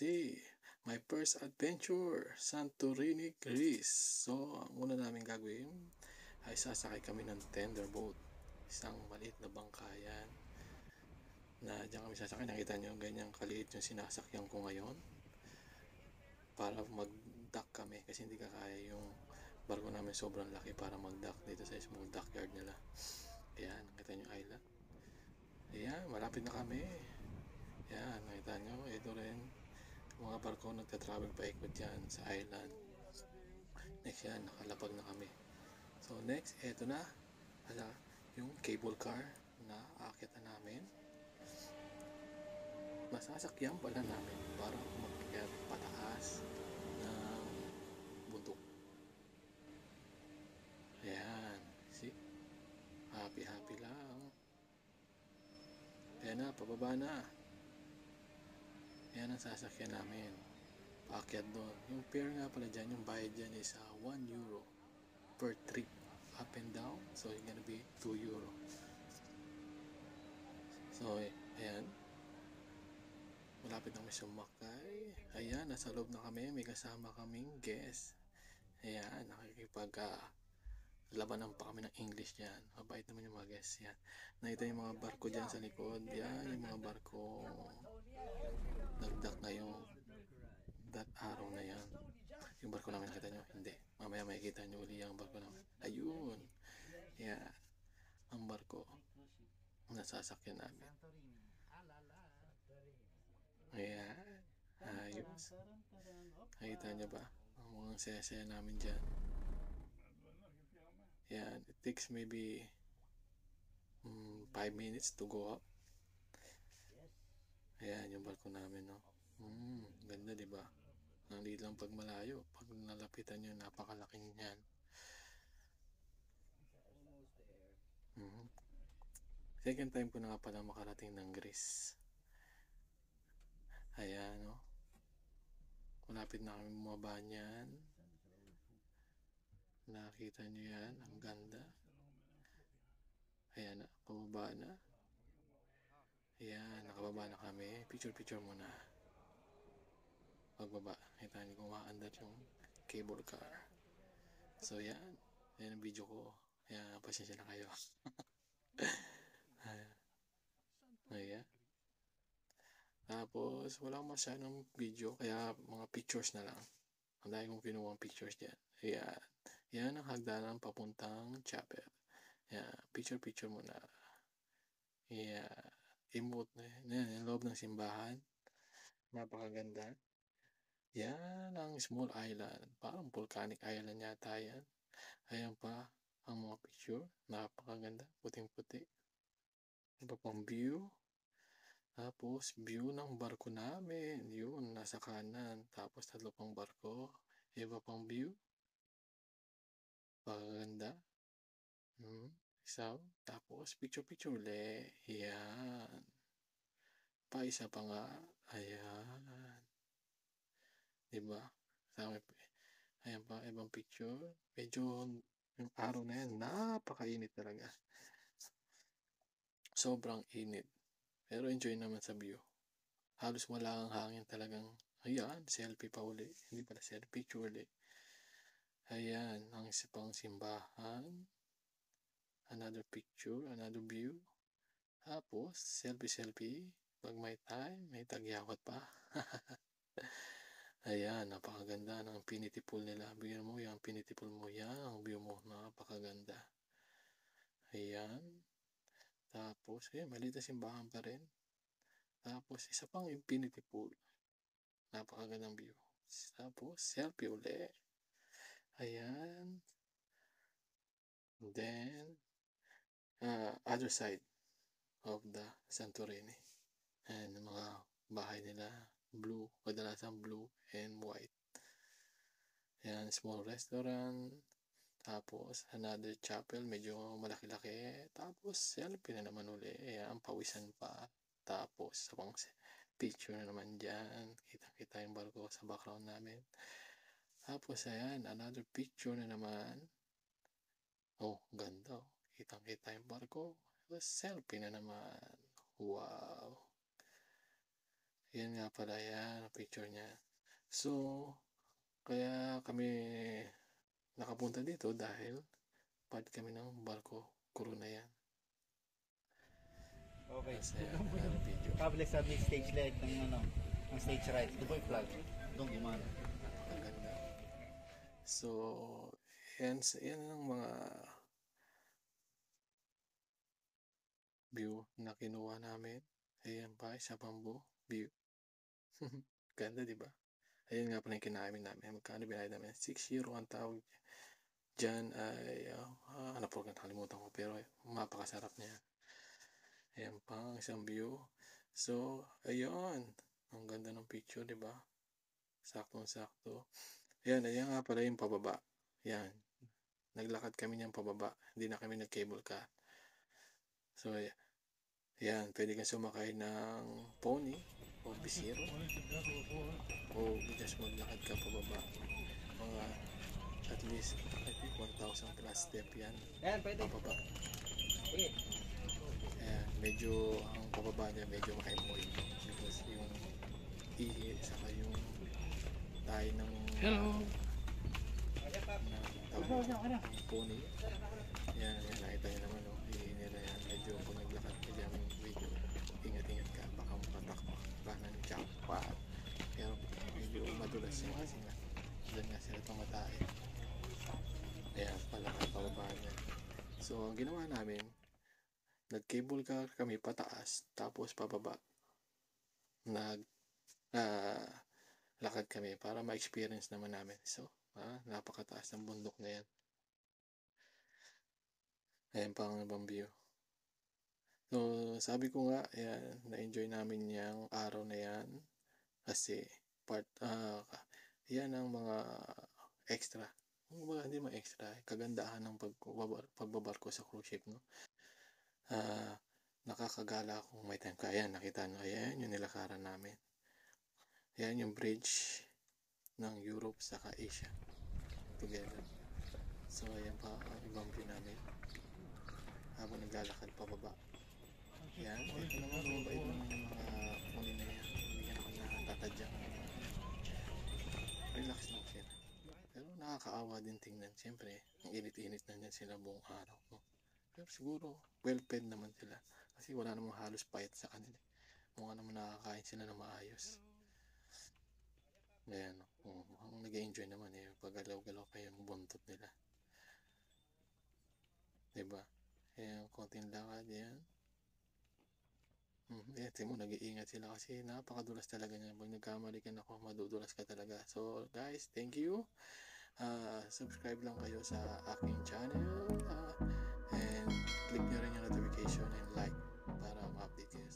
see my first adventure, Santorini, Greece. So, ang una namin gagawin ay sasakay kami ng tender boat. Isang maliit na bangkayan na diyan kami sasakay. Nakita nyo, ganyan kaliit yung sinasakyan ko ngayon. Para mag-dock kami kasi hindi kakaya yung barko namin sobrang laki para mag-dock dito sa small dockyard nila. Ayan, nakita nyo island. Ayan, malapit na kami. Ayan, nakita nyo, ito rin. Mga barko nagta-travel pa ikot yan sa island. Next yan, nakalapag na kami. So next, eto na. Ala, yung cable car na akit na namin. Masasakyan pala namin para umakyat pataas ng bundok. Ayan, see? Happy-happy lang. Ayan na, pababa na. Ayan ang sasakyan namin. Paakyat doon. Yung fare nga pala dyan, yung bayad dyan is uh, 1 euro per trip up and down. So, it's gonna be 2 euro. So, ayan. Malapit na kami sumakay. Ayan, nasa loob na kami. May kasama kaming guest. Ayan, nakikipag uh, labanan pa kami ng English dyan. Mabait naman yung mga guests yan. Nakita yung mga barko dyan sa likod. Yan, yung mga barko nagdak ngayong that araw na yan. Yung barko namin nakita nyo? Hindi. Mamaya makikita nyo uli yung barko namin. Ayun. Yan. Ang barko. Nasasakyan namin. Ayan. Ayos. Nakita nyo ba? Ang mga sesaya namin dyan. Yan. It takes maybe 5 mm, minutes to go up. Ayan yung barko namin, no? Hmm, ganda, di ba? Hindi lang pag malayo. Pag nalapitan nyo, napakalaking yan. Hmm. Second time ko na nga pala makarating ng Greece. Ayan, no? Malapit na kami bumaba niyan. Nakita nyo yan. Ang ganda. Ayan na. Pababa na. Ayan. Nakababa na kami. Picture-picture muna. Pagbaba. Kita nyo kung maandar yung cable car. So, yan. Ayan ang video ko. Ayan. Pasensya na kayo. Ayan. Ayan. Tapos, wala masyadong video. Kaya, mga pictures na lang. Ang dahil kong kinuha pictures dyan. Ayan. Yan ang hagdanan papuntang chapel. Yan, picture-picture muna. Yan, emote na yan. Yung loob ng simbahan. Napakaganda. Yan ang small island. Parang volcanic island yata yan. Ayan pa ang mga picture. Napakaganda. Puting-puti. Iba pang view. Tapos, view ng barko namin. Yun, nasa kanan. Tapos, tatlo pang barko. Iba pang view. Paganda. Hmm. Isa. Tapos, picture-picture uli. Yan. Pa isa pa nga. Ayan. Diba? Sabi, ayan pa, ibang picture. Medyo, yung araw na yan, napakainit talaga. Sobrang init. Pero enjoy naman sa view. Halos wala ang hangin talagang, ayan, selfie pa uli. Hindi pala selfie, picture uli. Ayan, ang pang simbahan. Another picture, another view. Tapos, selfie-selfie. Pag may time, may tagyawat pa. Ayan, napakaganda ng infinity pool nila. Bigyan mo yung infinity pool mo. Yan, ang view mo. Napakaganda. Ayan. Tapos, ayan, maliit na simbahan pa rin. Tapos, isa pang infinity pool. Napakagandang view. Tapos, selfie ulit. Ayan. Then, uh, other side of the Santorini. And mga bahay nila, blue, kadalasan blue and white. Ayan, small restaurant. Tapos, another chapel, medyo malaki-laki. Tapos, selfie na naman uli. Ayan, pawisan pa. Tapos, sa pang picture na naman dyan. Kita-kita yung barko sa background namin. Tapos, ayan, another picture na naman. Oh, ganda. Oh. Kitang-kita yung barko. Selfie na naman. Wow. Yan nga pala yan, ang picture niya. So, kaya kami nakapunta dito dahil part kami ng barko. Kuro na yan. Okay. Kasi ang video. Public submit stage leg ng ano, ng stage right. Yung flag. Doon gumana. Ang ganda. So, yan, yan ang mga view na kinuha namin. Ayan pa, isa pang bu- view. Ganda, di ba? Ayan nga pala yung kinamin namin. Magkano binayad namin? 6 euro ang tawag dyan ay, uh, ano po, nakalimutan ko, pero mapakasarap niya. Ayan pa, isang view. So, ayun. Ang ganda ng picture, di ba? Saktong-sakto. Yan, ayan nga pala yung pababa. Yan. Naglakad kami niyang pababa. Hindi na kami nag-cable car. So, y- yan. Pwede kang sumakay ng pony o bisiro. O just maglakad ka pababa. Mga at least I think 1,000 plus step yan. Ayan, pwede. Pababa. Ayan, medyo ang pababa niya medyo mahemoy because yung ihi saka yung tayo ng Hello. ng tawag ng pony. Yan, yan, nakita niyo naman, no? Ihi nila yan. Medyo pag naglakad ka dyan, medyo ingat-ingat ka. Baka mapatakbo ka ng jackpot. Pero medyo madulas yan kasi nga. Doon nga sila tumatay. Ayan, palakad pababa niya. So, ang ginawa namin, nag-cable car kami pataas, tapos pababa. Nag, ah, lakad kami para ma-experience naman namin. So, ah, napakataas ng bundok na yan. Ayan pa ang ibang view. So, sabi ko nga, ayan, na-enjoy namin yung araw na yan. Kasi, part, ah, yan ang mga extra. Mga hindi mga extra, kagandahan ng pagbabar, pagbabarko sa cruise ship, no? Ah, nakakagala kung may time ka. Ayan, nakita nyo, ayan yung nilakaran namin. Ayan yung bridge ng Europe sa Asia together. So, ayan pa ang ibang view namin habang naglalakad pababa. Yan, ito naman yung mga puni na yan. Hindi ka naman natatadya. Relax lang sila. Pero nakakaawa din tingnan. Siyempre, ang init-init na niyan sila buong araw. No? Pero siguro, well-fed naman sila. Kasi wala namang halos payat sa kanila. Mukha naman nakakain sila na maayos. Ayan, oh, ang nag-enjoy naman eh, pagalaw-galaw pa yung buntot nila. Diba? Ayan, konting lakad, yan. Hmm, eh, mo, nag-iingat sila kasi napakadulas talaga niya. Pag nagkamali ka na ako, madudulas ka talaga. So, guys, thank you uh, subscribe lang kayo sa aking channel. Uh, and click nyo rin yung notification and like para ma-update kayo.